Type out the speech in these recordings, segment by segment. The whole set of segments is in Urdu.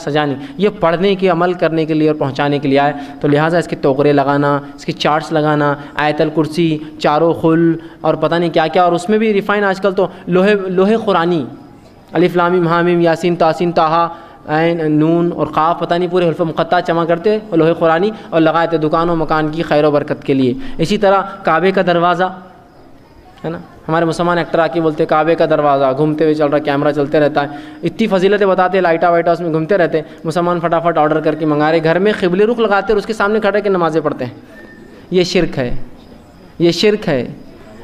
سجانی یہ پڑھنے کے، عمل کرنے کے لیے اور پہنچانے کے لیے آئے۔ تو لہٰذا اس کے توغرے لگانا، اس کے چارٹس لگانا، آیت الکرسی، چاروں خل اور پتہ نہیں کیا کیا۔ اور اس میں بھی ریفائن آج کل تو لوہے لوہے قرآنی۔ علی فلامی محامیم یاسین، تاسین تاہا عین، نون اور قاف، پتہ نہیں پورے حلف مقطع جمع کرتے اور لوہے قرآنی اور لگائے تھے دکان و مکان کی خیر و برکت کے لیے۔ اسی طرح کعبے کا دروازہ۔ ہے نا؟ ہمارے مسلمان ایکٹر آ کے بولتے کعبے کا دروازہ، گھومتے ہوئے چل رہا کیمرہ چلتے رہتا ہے۔ اتنی فضیلتیں بتاتے لائٹا وائٹا اس میں گھومتے رہتے ہیں۔ مسلمان فٹافٹ آرڈر کر کے منگا رہے گھر میں قبل رخ لگاتے اور اس کے سامنے کھڑے کے نمازیں پڑھتے ہیں۔ یہ شرک ہے۔ یہ شرک ہے۔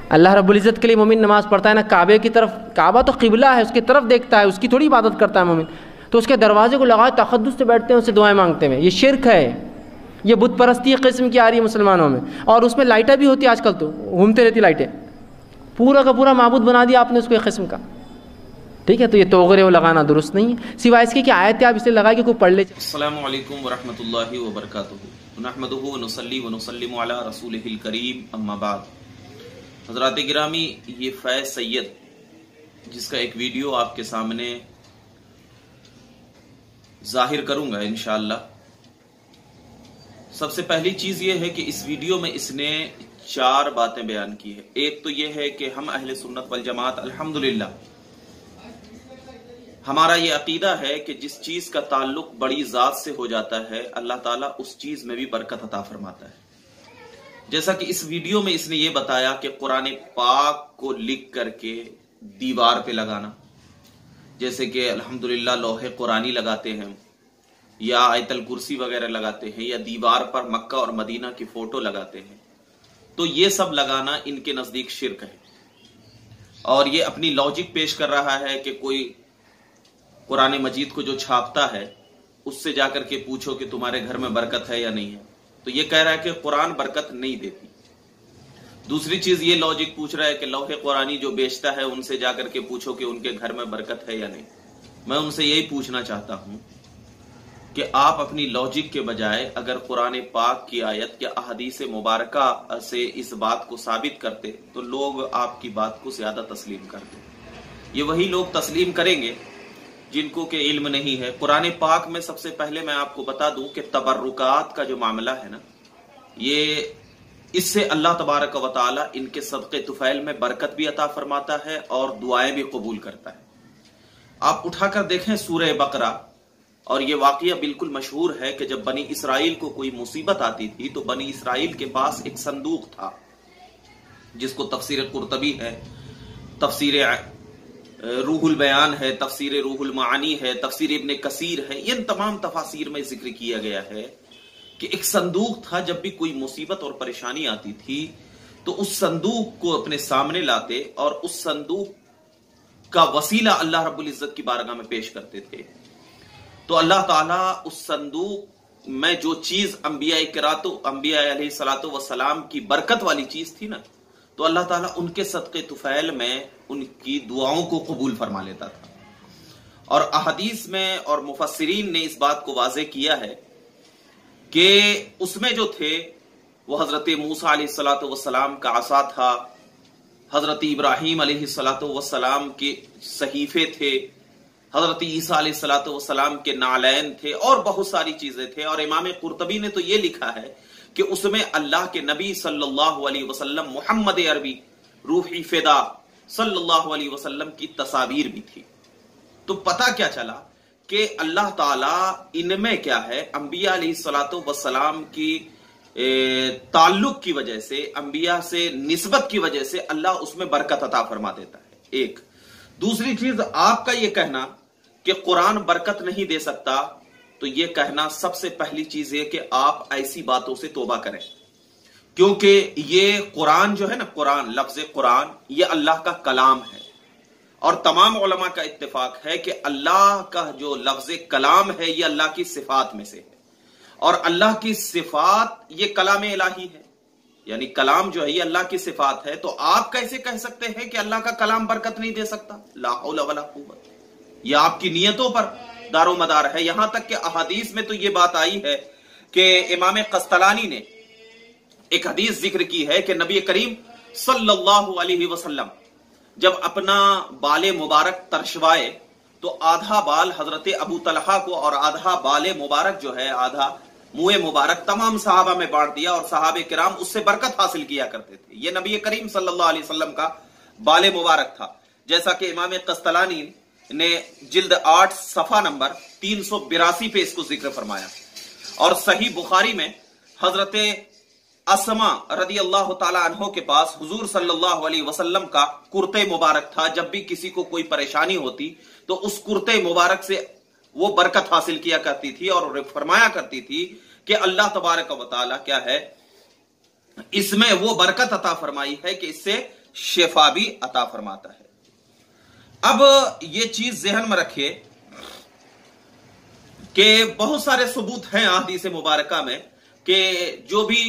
اللہ رب العزت کے لیے مومن نماز پڑھتا ہے نا، کعبے کی طرف، کعبہ تو قبلہ ہے، اس کی طرف دیکھتا ہے، اس کی تھوڑی عبادت کرتا ہے مومن۔ تو اس کے دروازے کو لگائے تقدس سے بیٹھتے ہیں، اس سے دعائیں مانگتے ہیں۔ یہ شرک ہے۔ یہ بت پرستی قسم کی آ رہی ہے مسلمانوں میں۔ اور اس میں لائٹیں بھی ہوتی ہے آج کل تو، گھومتے رہتی لائٹیں۔ پورا کا پورا معبود بنا دیا آپ نے اس کو ایک قسم کا۔ ٹھیک ہے، تو یہ توغرے وہ لگانا درست نہیں ہے۔ سوائے اس کی کہ آیت آپ اسے لگا کہ کوئی پڑھ لے۔ السلام علیکم ورحمۃ اللہ وبرکاتہ۔ نحمده ونصلي ونسلم على رسوله الكريم اما بعد۔ حضرات گرامی، یہ فیض سید، جس کا ایک ویڈیو آپ کے سامنے ظاہر کروں گا انشاءاللہ۔ سب سے پہلی چیز یہ ہے کہ اس ویڈیو میں اس نے چار باتیں بیان کی ہے ایک تو یہ ہے کہ ہم اہل سنت والجماعت، الحمدللہ، ہمارا یہ عقیدہ ہے کہ جس چیز کا تعلق بڑی ذات سے ہو جاتا ہے، اللہ تعالیٰ اس چیز میں بھی برکت عطا فرماتا ہے۔ جیسا کہ اس ویڈیو میں اس نے یہ بتایا کہ قرآن پاک کو لکھ کر کے دیوار پہ لگانا۔ جیسے کہ الحمدللہ لوہے قرآنی لگاتے ہیں، یا آیت الکرسی وغیرہ لگاتے ہیں، یا دیوار پر مکہ اور مدینہ کی فوٹو لگاتے ہیں۔ تو یہ سب لگانا ان کے نزدیک شرک ہے۔ اور یہ اپنی لاجک پیش کر رہا ہے کہ کوئی قرآن مجید کو جو چھاپتا ہے، اس سے جا کر کے پوچھو کہ تمہارے گھر میں برکت ہے یا نہیں ہے۔ تو یہ کہہ رہا ہے کہ قرآن برکت نہیں دیتی۔ دوسری چیز یہ لاجک پوچھ رہا ہے کہ لوہے قرآنی جو بیچتا ہے، ان سے جا کر کے پوچھو کہ ان کے گھر میں برکت ہے یا نہیں۔ میں ان سے یہی پوچھنا چاہتا ہوں کہ آپ اپنی لاجک کے بجائے اگر قرآن پاک کی آیت یا احادیث مبارکہ سے اس بات کو ثابت کرتے تو لوگ آپ کی بات کو زیادہ تسلیم کرتے۔ یہ وہی لوگ تسلیم کریں گے جن کو کہ علم نہیں ہے۔ قرآن پاک میں سب سے پہلے میں آپ کو بتا دوں کہ تبرکات کا جو معاملہ ہے نا، یہ اس سے اللہ تبارک و تعالی ان کے صدقے طفیل میں برکت بھی عطا فرماتا ہے اور دعائیں بھی قبول کرتا ہے۔ آپ اٹھا کر دیکھیں سورہ بقرہ۔ اور یہ واقعہ بالکل مشہور ہے کہ جب بنی اسرائیل کو کوئی مصیبت آتی تھی تو بنی اسرائیل کے پاس ایک صندوق تھا، جس کو تفسیر قرطبی ہے، تفسیر روح البیان ہے، تفسیر روح المعانی ہے، تفسیر ابن کثیر ہے، یہ تمام تفاسیر میں ذکر کیا گیا ہے کہ ایک صندوق تھا، جب بھی کوئی مصیبت اور پریشانی آتی تھی تو اس صندوق کو اپنے سامنے لاتے اور اس صندوق کا وسیلہ اللہ رب العزت کی بارگاہ میں پیش کرتے تھے۔ تو اللہ تعالیٰ اس صندوق میں جو چیز انبیاء کراتو، انبیاء علیہ سلاۃ وسلام کی برکت والی چیز تھی نا، تو اللہ تعالیٰ ان کے صدقے طفیل میں ان کی دعاؤں کو قبول فرما لیتا تھا۔ اور احادیث میں اور مفسرین نے اس بات کو واضح کیا ہے کہ اس میں جو تھے، وہ حضرت موسا علیہ السلاۃ وسلام کا آسا تھا، حضرت ابراہیم علیہ السلاۃ وسلام کے صحیفے تھے حضرت عیسیٰ علیہ السلاۃ والسلام کے نالین تھے اور بہت ساری چیزیں تھے اور امام قرطبی نے تو یہ لکھا ہے کہ اس میں اللہ کے نبی صلی اللہ علیہ وسلم محمد عربی روحی فدا صلی اللہ علیہ وسلم کی تصاویر بھی تھی۔ تو پتا کیا چلا کہ اللہ تعالی ان میں کیا ہے؟ انبیاء علیہ السلاۃ وسلام کی تعلق کی وجہ سے، انبیاء سے نسبت کی وجہ سے اللہ اس میں برکت عطا فرما دیتا ہے۔ ایک۔ دوسری چیز آپ کا یہ کہنا کہ قرآن برکت نہیں دے سکتا، تو یہ کہنا سب سے پہلی چیز یہ کہ آپ ایسی باتوں سے توبہ کریں۔ کیونکہ یہ قرآن جو ہے نا، قرآن، لفظ قرآن، یہ اللہ کا کلام ہے۔ اور تمام علماء کا اتفاق ہے کہ اللہ کا جو لفظ کلام ہے، یہ اللہ کی صفات میں سے ہے۔ اور اللہ کی صفات، یہ کلام الہی ہے۔ یعنی کلام جو ہے، یہ اللہ کی صفات ہے۔ تو آپ کیسے کہہ سکتے ہیں کہ اللہ کا کلام برکت نہیں دے سکتا؟ لا حول ولا قوت۔ یہ آپ کی نیتوں پر دار و مدار ہے۔ یہاں تک کہ احادیث میں تو یہ بات آئی ہے کہ امام قسطلانی نے ایک حدیث ذکر کی ہے کہ نبی کریم صلی اللہ علیہ وسلم جب اپنا بال مبارک ترشوائے تو آدھا بال حضرت ابو طلحہ کو اور آدھا بال مبارک جو ہے، آدھا منہ مبارک تمام صحابہ میں بانٹ دیا اور صحابہ کرام اس سے برکت حاصل کیا کرتے تھے۔ یہ نبی کریم صلی اللہ علیہ وسلم کا بال مبارک تھا۔ جیسا کہ امام قسطلانی نے جلد آٹھ صفحہ نمبر تین سو براسی پہ اس کو ذکر فرمایا۔ اور صحیح بخاری میں حضرت اسما رضی اللہ تعالی عنہ کے پاس حضور صلی اللہ علیہ وسلم کا کرتے مبارک تھا۔ جب بھی کسی کو کوئی پریشانی ہوتی تو اس کرتے مبارک سے وہ برکت حاصل کیا کرتی تھی اور فرمایا کرتی تھی کہ اللہ تبارک و تعالی کیا ہے، اس میں وہ برکت عطا فرمائی ہے کہ اس سے شفا بھی عطا فرماتا ہے۔ اب یہ چیز ذہن میں رکھے کہ بہت سارے ثبوت ہیں احادیث مبارکہ میں کہ جو بھی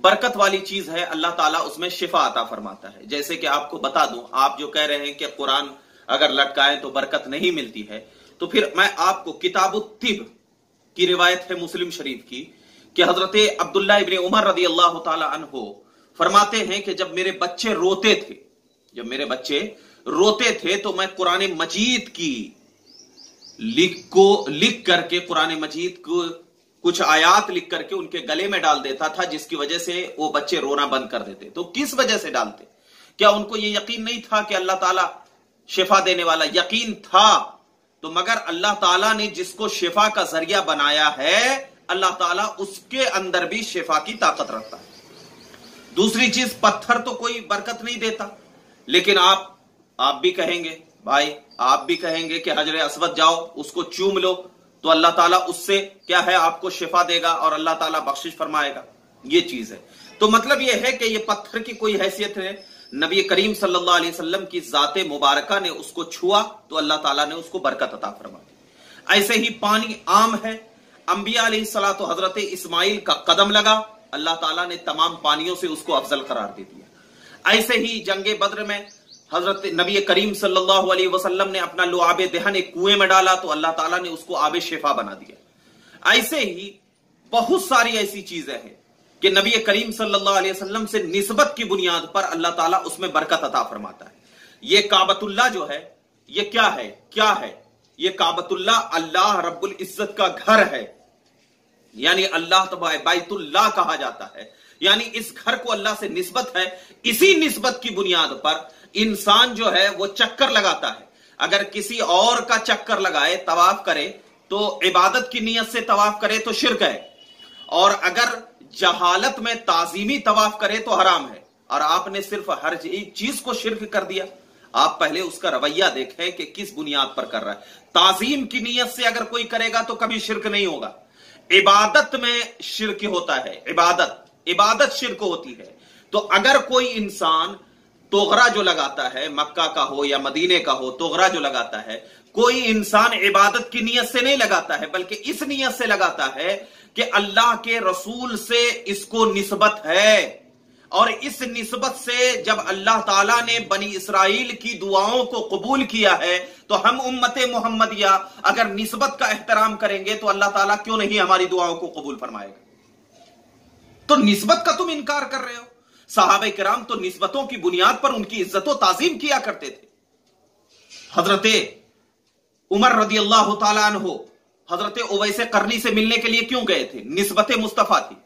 برکت والی چیز ہے اللہ تعالیٰ اس میں شفا عطا فرماتا ہے۔ جیسے کہ آپ کو بتا دوں، آپ جو کہہ رہے ہیں کہ قرآن اگر لٹکائیں تو برکت نہیں ملتی ہے۔ تو پھر میں آپ کو کتاب الطب کی روایت ہے مسلم شریف کی کہ حضرت عبداللہ ابن عمر رضی اللہ تعالی عنہ فرماتے ہیں کہ جب میرے بچے روتے تھے، جب میرے بچے روتے تھے تو میں قرآن مجید کی لکھ کو لکھ کر کے قرآن مجید کو کچھ آیات لکھ کر کے ان کے گلے میں ڈال دیتا تھا، جس کی وجہ سے وہ بچے رونا بند کر دیتے۔ تو کس وجہ سے ڈالتے؟ کیا ان کو یہ یقین نہیں تھا کہ اللہ تعالیٰ شفا دینے والا؟ یقین تھا۔ تو مگر اللہ تعالیٰ نے جس کو شفا کا ذریعہ بنایا ہے، اللہ تعالیٰ اس کے اندر بھی شفا کی طاقت رکھتا ہے۔ دوسری چیز، پتھر تو کوئی برکت نہیں دیتا، لیکن آپ آپ بھی کہیں گے، بھائی، آپ بھی کہیں گے کہ حجر اسود جاؤ، اس کو چوم لو. تو اللہ تعالیٰ اس سے کیا ہے آپ کو شفا دے گا اور اللہ تعالیٰ بخشش فرمائے گا؟ یہ چیز ہے۔ تو مطلب یہ ہے کہ یہ پتھر کی کوئی حیثیت ہے۔ نبی کریم صلی اللہ علیہ وسلم کی ذات مبارکہ نے اس کو چھوا تو اللہ تعالیٰ نے اس کو برکت عطا فرما ایسے ہی پانی عام ہے۔ انبیاء علیہ السلام تو حضرت اسماعیل کا قدم لگا۔ اللہ تعالیٰ نے تمام پانیوں سے اس کو افضل قرار دے دیا۔ ایسے ہی جنگ بدر میں حضرت نبی کریم صلی اللہ علیہ وسلم نے اپنا لعاب دہن ایک کنویں میں ڈالا تو اللہ تعالیٰ نے اس کو آب شفا بنا دیا۔ ایسے ہی بہت ساری ایسی چیزیں ہیں کہ نبی کریم صلی اللہ علیہ وسلم سے نسبت کی بنیاد پر اللہ تعالیٰ اس میں برکت عطا فرماتا ہے۔ یہ کابت اللہ جو ہے، یہ کیا ہے؟ کیا ہے؟ یہ کابت اللہ اللہ رب العزت کا گھر ہے۔ یعنی اللہ تبا بیت اللہ کہا جاتا ہے۔ یعنی اس گھر کو اللہ سے نسبت ہے، اسی نسبت کی بنیاد پر انسان جو ہے وہ چکر لگاتا ہے۔ اگر کسی اور کا چکر لگائے، طواف کرے، تو عبادت کی نیت سے طواف کرے تو شرک ہے۔ اور اگر جہالت میں تعظیمی طواف کرے تو حرام ہے۔ اور آپ نے صرف ہر چیز کو شرک کر دیا۔ آپ پہلے اس کا رویہ دیکھیں کہ کس بنیاد پر کر رہا ہے۔ تعظیم کی نیت سے اگر کوئی کرے گا تو کبھی شرک نہیں ہوگا۔ عبادت میں شرک ہوتا ہے۔ عبادت عبادت شرک ہوتی ہے۔ تو اگر کوئی انسان توغرا جو لگاتا ہے، مکہ کا ہو یا مدینے کا ہو، توغرا جو لگاتا ہے، کوئی انسان عبادت کی نیت سے نہیں لگاتا ہے، بلکہ اس نیت سے لگاتا ہے کہ اللہ کے رسول سے اس کو نسبت ہے۔ اور اس نسبت سے جب اللہ تعالیٰ نے بنی اسرائیل کی دعاؤں کو قبول کیا ہے، تو ہم امت محمدیہ اگر نسبت کا احترام کریں گے تو اللہ تعالیٰ کیوں نہیں ہماری دعاؤں کو قبول فرمائے گا؟ تو نسبت کا تم انکار کر رہے ہو۔ صحابہ کرام تو نسبتوں کی بنیاد پر ان کی عزت و تعظیم کیا کرتے تھے۔ حضرت عمر رضی اللہ تعالیٰ عنہ حضرت اویس کرنی سے ملنے کے لیے کیوں گئے تھے؟ نسبت مصطفیٰ تھی۔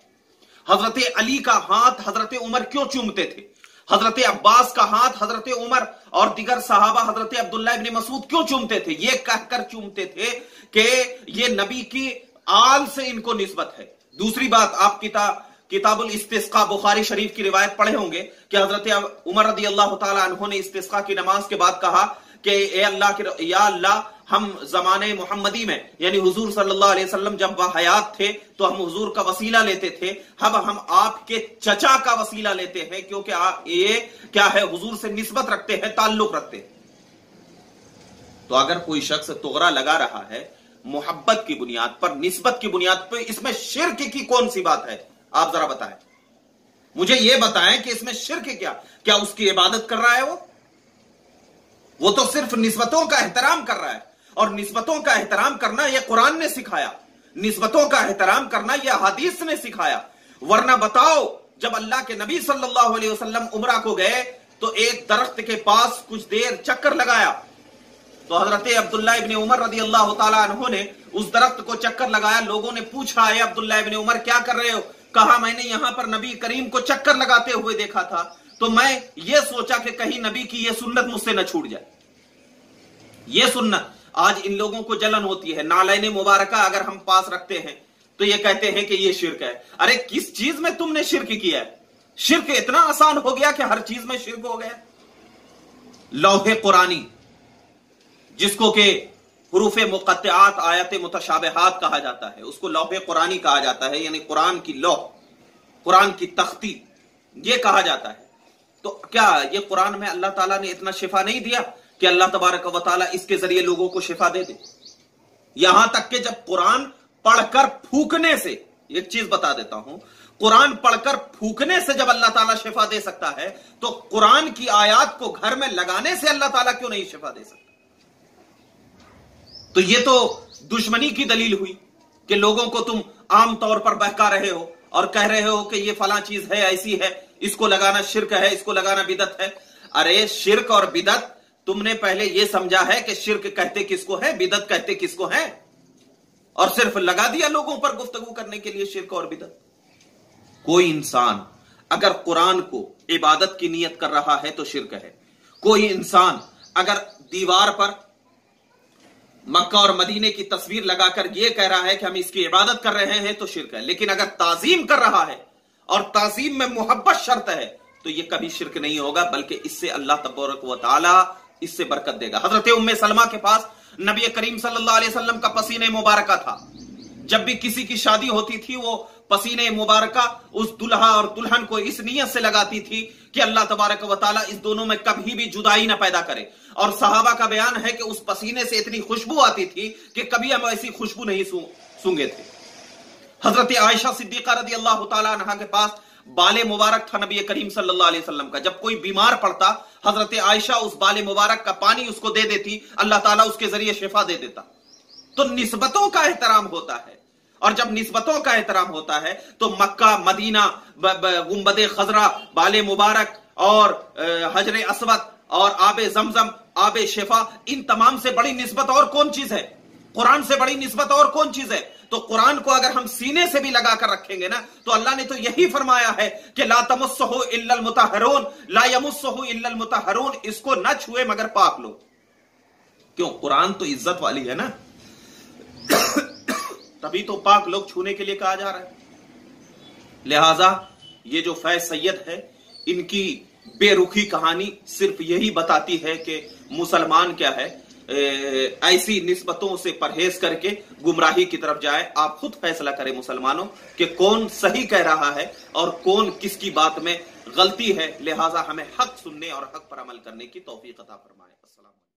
حضرت علی کا ہاتھ حضرت عمر کیوں چومتے تھے؟ حضرت عباس کا ہاتھ حضرت عمر اور دیگر صحابہ حضرت عبداللہ ابن مسعود کیوں چومتے تھے؟ یہ کہہ کر چومتے تھے کہ یہ نبی کی آل سے ان کو نسبت ہے۔ دوسری بات، آپ کتاب کتاب الاستسقاء، بخاری شریف کی روایت پڑھے ہوں گے کہ حضرت عمر رضی اللہ تعالی عنہ نے استسقاء کی نماز کے بعد کہا کہ اے اللہ کی یا اللہ، ہم زمانے محمدی میں یعنی حضور صلی اللہ علیہ وسلم جب وہ حیات تھے تو ہم حضور کا وسیلہ لیتے تھے، اب ہم آپ کے چچا کا وسیلہ لیتے ہیں کیونکہ یہ کیا ہے، حضور سے نسبت رکھتے ہیں، تعلق رکھتے ہیں۔ تو اگر کوئی شخص توغرا لگا رہا ہے، محبت کی بنیاد پر، نسبت کی بنیاد پر، اس میں شرک کی کون سی بات ہے؟ آپ ذرا بتائیں۔ مجھے یہ بتائیں کہ اس میں شرک کیا؟ کیا اس کی عبادت کر رہا ہے وہ؟ وہ تو صرف نسبتوں کا احترام کر رہا ہے۔ اور نسبتوں کا احترام کرنا یہ قرآن نے سکھایا۔ نسبتوں کا احترام کرنا یہ حدیث نے سکھایا۔ ورنہ بتاؤ، جب اللہ کے نبی صلی اللہ علیہ وسلم عمرہ کو گئے، تو ایک درخت کے پاس کچھ دیر چکر لگایا۔ تو حضرت عبداللہ ابن عمر رضی اللہ تعالیٰ عنہ نے اس درخت کو چکر لگایا۔ لوگوں نے پوچھا ہے عبداللہ ابن عمر، کیا کر رہے ہو؟ کہا میں نے یہاں پر نبی کریم کو چکر لگاتے ہوئے دیکھا تھا، تو میں یہ سوچا کہ کہیں نبی کی یہ سنت مجھ سے نہ چھوٹ جائے۔ یہ سنت آج ان لوگوں کو جلن ہوتی ہے، نالین مبارکہ اگر ہم پاس رکھتے ہیں تو یہ کہتے ہیں کہ یہ شرک ہے۔ ارے، کس چیز میں تم نے شرک کیا ہے؟ شرک اتنا آسان ہو گیا کہ ہر چیز میں شرک ہو گیا۔ لوہے قرآنی، جس کو کہ حروف مقطعات، آیت متشابہات کہا جاتا ہے۔ اس کو لوح قرآنی کہا جاتا ہے یعنی قرآن کی لوح، قرآن کی تختی، یہ کہا جاتا ہے۔ تو کیا یہ قرآن میں اللہ تعالیٰ نے اتنا شفا نہیں دیا کہ اللہ تبارک و تعالیٰ اس کے ذریعے لوگوں کو شفا دے دے؟ یہاں تک کہ جب قرآن پڑھ کر پھوکنے سے ایک چیز بتا دیتا ہوں، قرآن پڑھ کر پھوکنے سے جب اللہ تعالیٰ شفا دے سکتا ہے، تو قرآن کی آیات کو گھر میں لگانے سے اللہ تعالیٰ کیوں نہیں شفا دے سکتا؟ تو یہ تو دشمنی کی دلیل ہوئی کہ لوگوں کو تم عام طور پر بہکا رہے ہو اور کہہ رہے ہو کہ یہ فلاں چیز ہے، ایسی ہے، اس کو لگانا شرک ہے، اس کو لگانا بدت ہے۔ ارے، شرک اور بدت تم نے پہلے یہ سمجھا ہے کہ شرک کہتے کس کو ہے بدت کہتے کس کو ہے۔ اور صرف لگا دیا لوگوں پر گفتگو کرنے کے لیے شرک اور بدت کوئی انسان اگر قرآن کو عبادت کی نیت کر رہا ہے تو شرک ہے۔ کوئی انسان اگر دیوار پر مکہ اور مدینے کی تصویر لگا کر یہ کہہ رہا ہے کہ ہم اس کی عبادت کر رہے ہیں تو شرک ہے، لیکن اگر تعظیم کر رہا ہے اور تعظیم میں محبت شرط ہے تو یہ کبھی شرک نہیں ہوگا، بلکہ اس سے اللہ تبارک و تعالی اس سے برکت دے گا۔ حضرت ام سلمہ کے پاس نبی کریم صلی اللہ علیہ وسلم کا پسینے مبارکہ تھا۔ جب بھی کسی کی شادی ہوتی تھی وہ پسینے مبارکہ اس دلہا اور دلہن کو اس نیت سے لگاتی تھی کہ اللہ تبارک و تعالیٰ اس دونوں میں کبھی بھی جدائی نہ پیدا کرے۔ اور صحابہ کا بیان ہے کہ اس پسینے سے اتنی خوشبو آتی تھی کہ کبھی ہم ایسی خوشبو نہیں سونگے تھے۔ حضرت عائشہ صدیقہ رضی اللہ تعالیٰ عنہ کے پاس بال مبارک تھا نبی کریم صلی اللہ علیہ وسلم کا۔ جب کوئی بیمار پڑتا، حضرت عائشہ اس بال مبارک کا پانی اس کو دے دیتی، اللہ تعالیٰ اس کے ذریعے شفا دے دیتا۔ تو نسبتوں کا احترام ہوتا ہے۔ اور جب نسبتوں کا احترام ہوتا ہے تو مکہ، مدینہ گمبد خزرہ بال مبارک اور حجر اسود اور آب زمزم، آب شفا، ان تمام سے بڑی نسبت اور کون چیز ہے؟ قرآن سے بڑی نسبت اور کون چیز ہے؟ تو قرآن کو اگر ہم سینے سے بھی لگا کر رکھیں گے نا، تو اللہ نے تو یہی فرمایا ہے کہ لا تمسہو الا المتحرون لا یمسہو الا المتحرون اس کو نہ چھوئے مگر پاک لو۔ کیوں؟ قرآن تو عزت والی ہے نا۔ تبھی تو پاک لوگ چھونے کے لیے کہا جا رہا ہے۔ لہذا یہ جو فیض سید ہے، ان کی بے رخی کہانی صرف یہی بتاتی ہے کہ مسلمان کیا ہے۔ ایسی نسبتوں سے پرہیز کر کے گمراہی کی طرف جائے۔ آپ خود فیصلہ کریں مسلمانوں کہ کون صحیح کہہ رہا ہے اور کون کس کی بات میں غلطی ہے۔ لہٰذا ہمیں حق سننے اور حق پر عمل کرنے کی توفیق عطا فرمائے۔ السلام